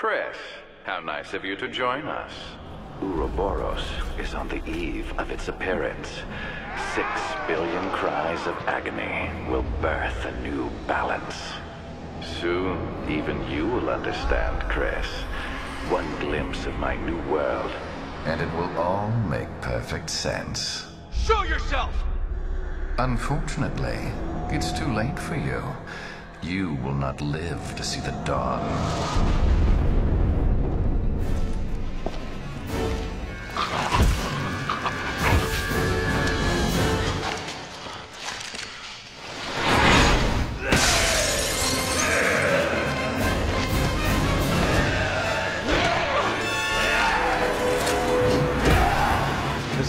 Chris, how nice of you to join us. Uroboros is on the eve of its appearance. Six billion cries of agony will birth a new balance. Soon, even you will understand, Chris. One glimpse of my new world, and it will all make perfect sense. Show yourself! Unfortunately, it's too late for you. You will not live to see the dawn.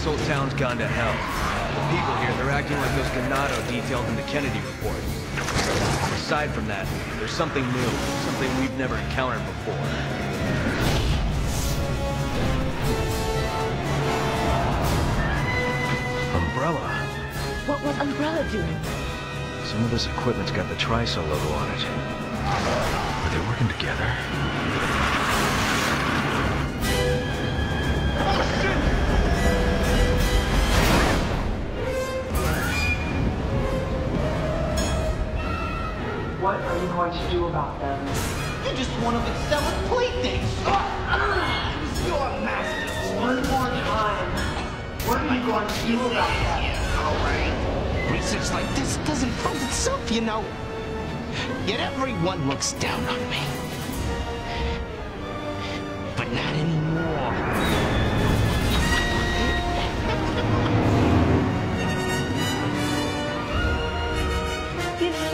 This whole town's gone to hell. The people here, they're acting like those Ganado detailed in the Kennedy report. Aside from that, there's something new, something we've never encountered before. Umbrella. What was Umbrella doing? Some of this equipment's got the Tricell logo on it. Are they working together? What are you going to do about them? You're just one of its selling playthings. You're your master. One more time. What are you going to do about them? All right. Research like this doesn't fund itself, you know. Yet everyone looks down on me. But not anymore.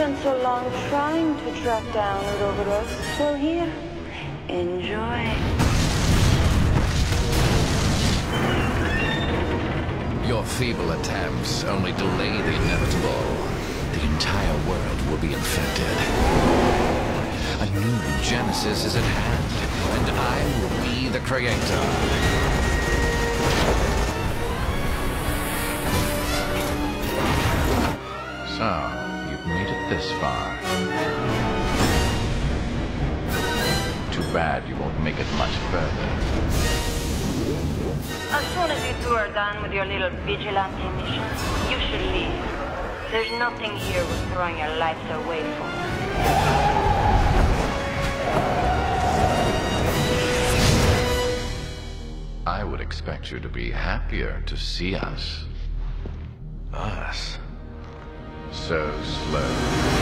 Spent so long trying to track down Uroboros. Well, here, enjoy. Your feeble attempts only delay the inevitable. The entire world will be infected. A new genesis is at hand, and I will be the creator. You've made it this far. Too bad you won't make it much further. As soon as you two are done with your little vigilante mission, you should leave. There's nothing here worth throwing your lives away for. I would expect you to be happier to see us. Us. So slow.